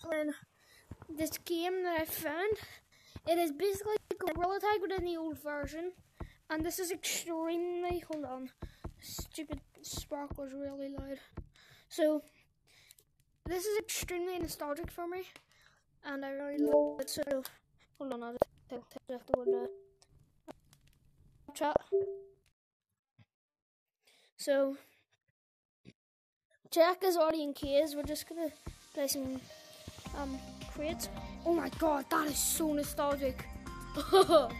playing this game that I found. It is basically Gorilla Tag but in the old version. And this is extremely hold on. Stupid spark was really loud. So this is extremely nostalgic for me. And I really love it. So hold on, I'll just have to go chat. So Jack is already in keys. We're just gonna play some um crates. Oh my god, that is so nostalgic. god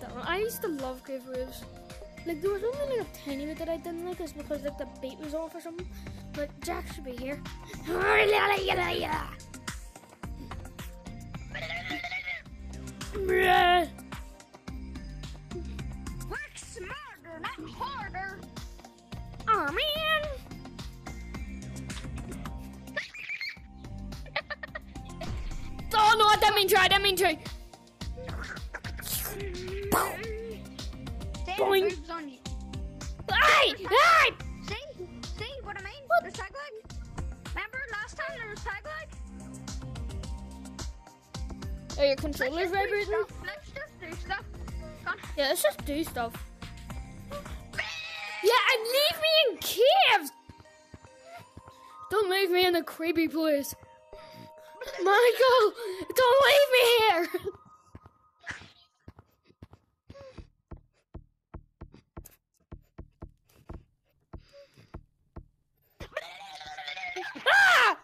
damn it. I used to love Cave Waves. Like there was only like a tiny bit that I didn't like is because like the beat was off or something. But Jack should be here. Work smarter, not harder. Oh man. Oh no, I didn't mean I didn't mean Boing. moves on you. Hey! Hey! See? See what I mean? There's tag lag. Remember last time there was tag lag? Are oh, your controllers vibrating? Let's just do stuff. Yeah, let's just do stuff. Yeah, and leave me in caves! Don't leave me in the creepy place. Michael, don't leave me here! Ah!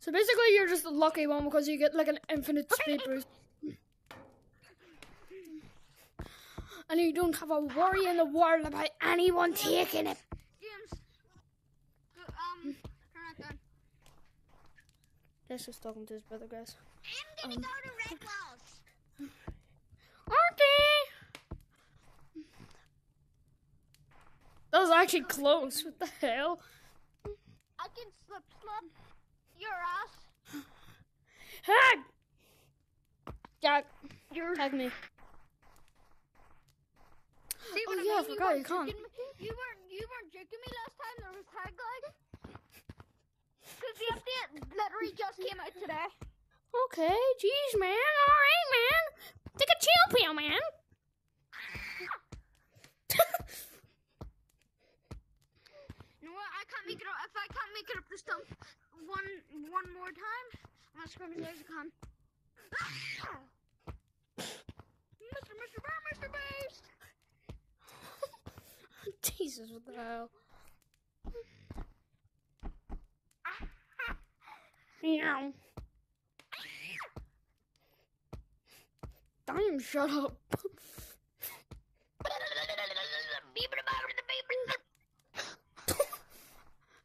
So basically, you're just a lucky one because you get like an infinite speed boost. And you don't have a worry in the world about anyone taking it. James. Go- Um, turn that down. This just talking to his brother, guys. I'm Um. gonna go to Red Walls. Okay. That was actually close. What the hell? I can slip slip your ass. Heck! Jack, Your tag me. See Oh, what I yeah, I forgot weren't you can't. You weren't you weren't jigging me last time there was tag lag. Cause the update literally just came out today. Okay, jeez, man. Alright, man. Take a chill pill, man. You know what? I can't make it up. If I can't make it up this time, one one more time, I'm gonna scream as loud as I can. Mr. Mr. Bear, Mr. Beast. Jesus, what the hell? Meow. Damn, shut up.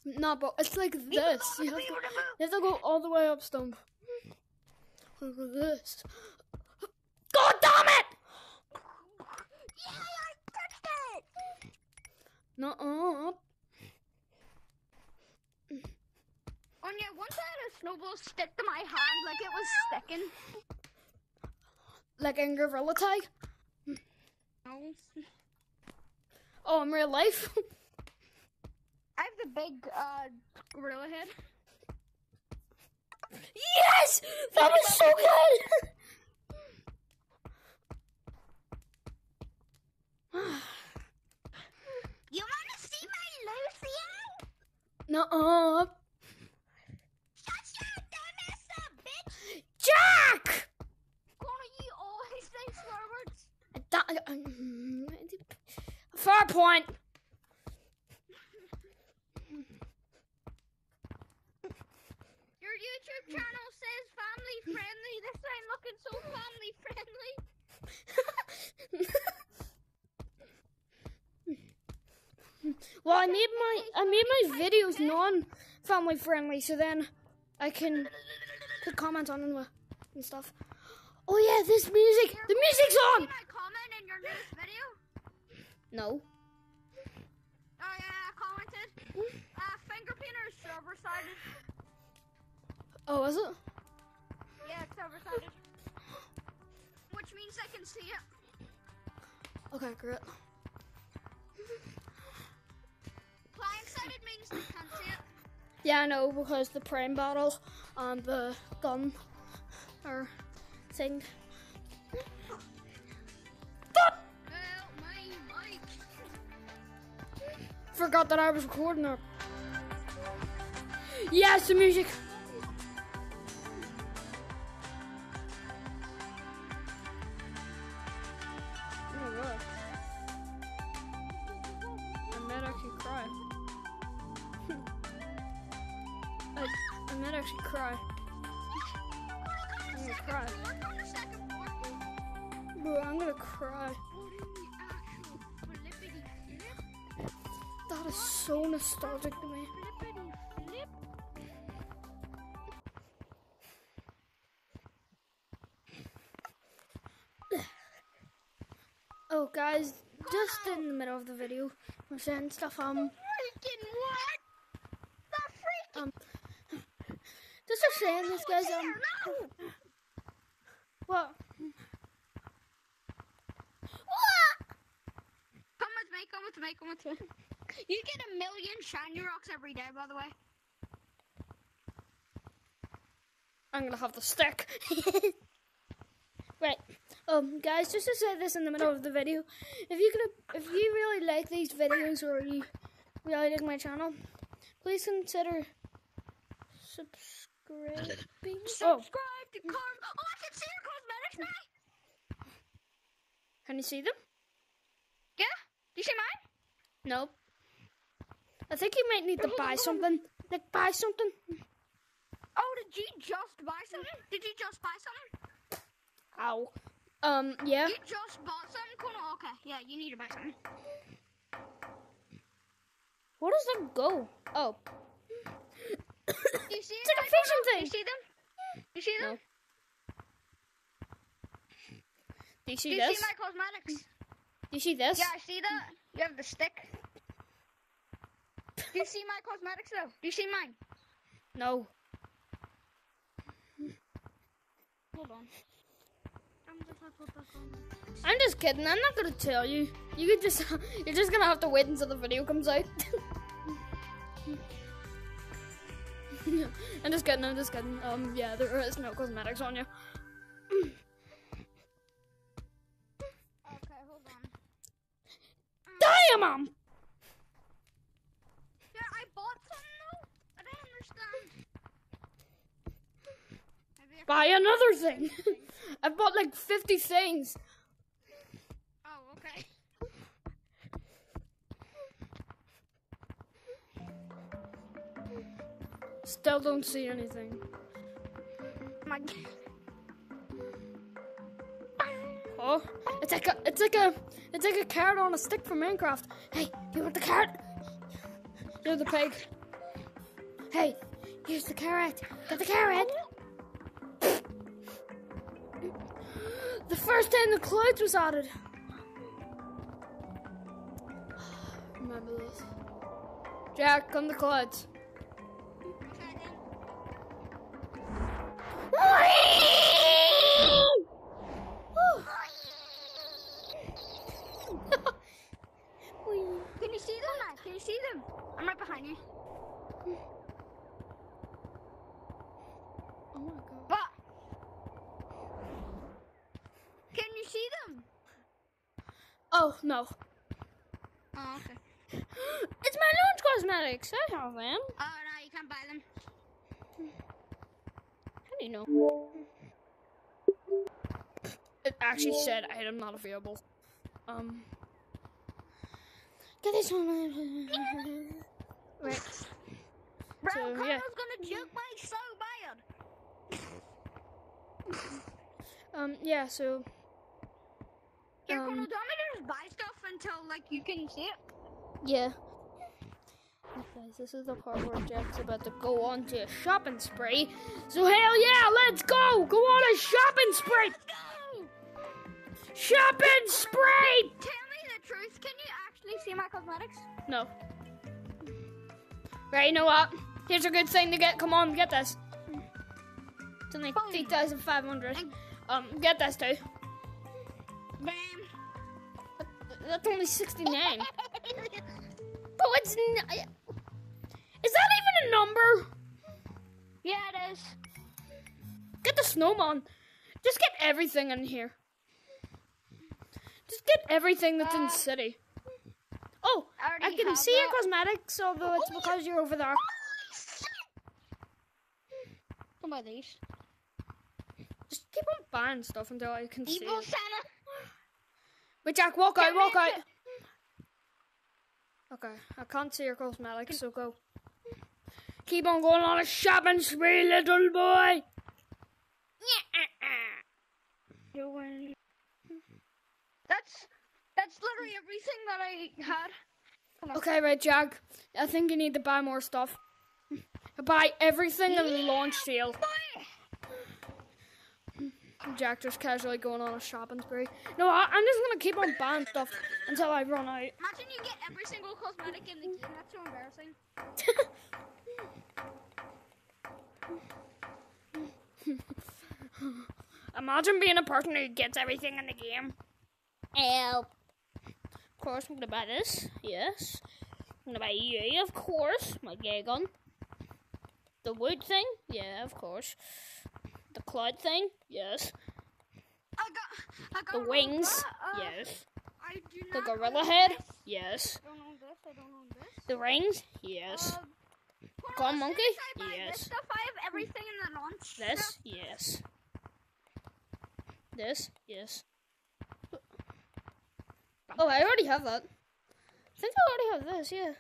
no, but it's like this. You have, to, you have to go all the way up, Stump. Look at this. God damn it! Yeah, I touched it. No, up. Oh yeah, once I had snowball stick to my hand, like it was sticking. Like in Gorilla Tag. No. Oh, in real life. I have the big uh gorilla head. yes! That was so good! You wanna see my Lucian? no, up. Shut your dumbass up, bitch! Jack! Connor, you always say swear words. That, um, fair point. Your YouTube channel says family friendly. This ain't looking so family friendly. well, I made my I made my videos non-family friendly, so then I can put comments on them and stuff. Oh yeah, this music. The music's on. Did I comment in your newest video? No. Oh yeah, I commented. Uh, finger painter is silver sided. Oh, is it? Yeah, it's silver sided. Which means I can see it. Okay, great. Blind sided means they can't see it. Yeah, I know because the prime bottle and the gun or thing. Forgot that I was recording her. Yes, the music. I might actually cry. Floor. Bro, I'm gonna cry. What in the actual flippity flip? That is so nostalgic to me. Oh, guys, just in the middle of the video, I'm saying stuff. Um, Freaking what? The freaking um, just for saying this, guys. Um, no! what? Come with me, come with me, come with me. You get a million shiny rocks every day, by the way. I'm gonna have the stick. right. Um, guys, just to say this in the middle of the video, if you could, if you really like these videos or you really like my channel, please consider subscribing. Oh, Subscribe to Carm. Oh, I can see your cosmetics now. can you see them? Yeah? Do you see mine? Nope. I think you might need to buy something. Like buy something. Oh, did you just buy something? Did you just buy something? Ow. Um, yeah. You just bought something? Cool. Okay. Yeah, you need to buy something. Where does that go? Oh, you see It's like a fishing thing. you see them? You see them? No. do you Do see you this? see my cosmetics? Do you see this? Yeah, I see that. You have the stick. Do you see my cosmetics though? Do you see mine? No. Hold on. I'm just gonna put this on. I'm just kidding. I'm not gonna tell you. You could just you're just gonna have to wait until the video comes out. I'm just kidding. I'm just kidding. Um, yeah, there is no cosmetics on you. Buy another thing. I've bought like 50 things. Oh, okay. Still don't see anything. My. Oh, it's like a, it's like a, it's like a carrot on a stick from Minecraft. Hey, you want the carrot? You're the pig. Hey, here's the carrot. Get the carrot. First time the clouds was added. Remember this. Jack, come the clouds. Can you see them, man? Can you see them? I'm right behind you. Oh my god. But can you see them? Oh no. Oh, okay. It's my launch cosmetics. I have them. Oh no, you can't buy them. How do you know? It actually said item not available. Um. Get this one. Right. Bro, So, Connor's yeah. gonna juke me so bad. Um. Yeah. So. Here, Um, do you want me to just buy stuff until like you can see it? Yeah. Guys, this is the part where Jack's about to go on to a shopping spree. So hell yeah, let's go! Go on a shopping spree! Shopping spree! Tell me the truth. Can you actually see my cosmetics? No. Right, you know what? Here's a good thing to get. Come on, get this. It's only Fine. 3,500. Um, get this too. That's only 69. But it's n- Is that even a number? Yeah, it is. Get the snowman. Just get everything in here. Just get everything that's in Uh, the city. Oh, I I can see your cosmetics, although it's because you're over there. What about these? Just keep on buying stuff until I can see Evil it. Santa. Wait, Jack, walk out, walk out. Okay, I can't see your cosmetics, so go. Keep on going on a shopping spree, little boy. That's that's literally everything that I had. Okay, right, Jack. I think you need to buy more stuff. Buy everything in the launch sale. Jack just casually going on a shopping spree. No, I, I'm just gonna keep on buying stuff until I run out. Imagine you get every single cosmetic in the game. That's so embarrassing. Imagine being a person who gets everything in the game. Help. Of course, I'm gonna buy this. Yes. I'm gonna buy EA, of course. My gay gun. The wood thing? Yeah, of course. The cloud thing? Yes. I got I got The wings? uh, Yes. I do The gorilla head? this. Yes. I this. I don't own this. The rings? Yes. Hold Gone monkey? I Yes. This stuff, I have everything in the launch. This? stuff. Yes. This? Yes. Oh, I already have that. I think I already have this, yeah.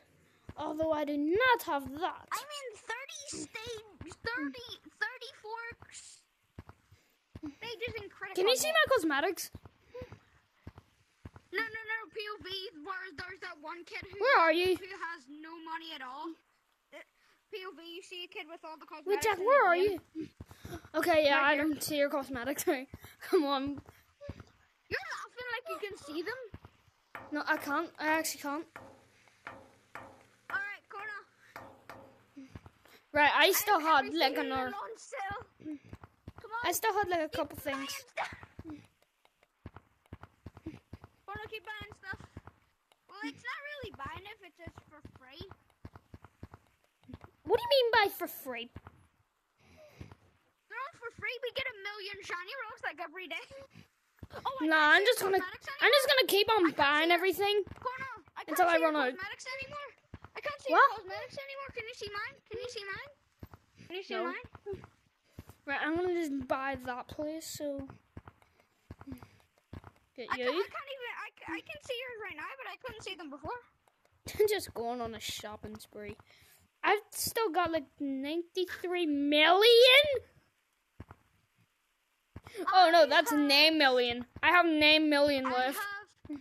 Although I do not have that. I'm in 30 stage, 30, 34 s- stages in critical. Can you see my cosmetics? No, no, no. POV. Where there's that one kid who Where are you? who has no money at all. POV. You see a kid with all the cosmetics. Wait, Jack, where are you? Okay, yeah, Right I don't see your cosmetics. Come on. You're laughing like you can see them. No, I can't. I actually can't. All right, Connor. Right, I still I have had like another. launch cell. Come on. I still had like a couple things. Connor, keep buying stuff. Well, it's not really buying if it's just for free. What do you mean by for free? They're all for free. We get a million shiny rocks like every day. Oh, nah, I'm just gonna. I'm just gonna keep on buying everything. I Until I run out. cosmetics anymore. I can't see What? cosmetics anymore. Can you see mine? Can you see mine? Can you see No. mine? Right, I'm gonna just buy that place, so... Get I, can, not even, I, I can see yours right now, but I couldn't see them before. just going on a shopping spree. I've still got like 93 million? Oh I no, that's have, name million. I have name million I left. Have,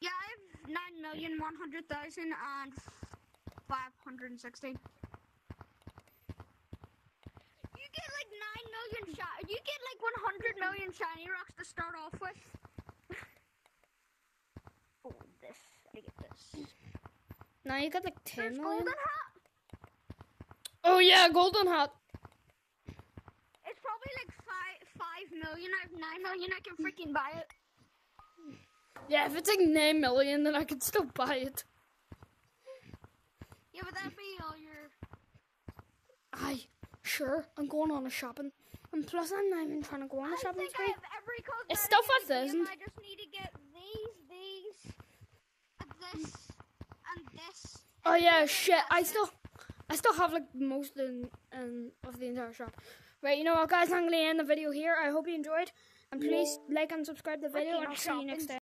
yeah, I have nine million one hundred thousand and five hundred and sixteen. Million shot. You get like one hundred million shiny rocks to start off with. oh, this. I get this. Now you got like 10 There's million. golden hat. Oh yeah, golden hat. It's probably like five five million. I have nine million. I can freaking buy it. Yeah, if it's like 9 million, then I can still buy it. Yeah, but that'd be all your. Aye, sure, I'm going on a shopping. And plus, I'm not even trying to go on a shopping spree. have every cosmetic It's still in 5,000. I just need to get these, these, and this, and this. Oh yeah, shit. I still, I still have like most of, um, of the entire shop. Right, you know what, guys? I'm gonna end the video here. I hope you enjoyed, and please like and subscribe the video, and I'll see you next time.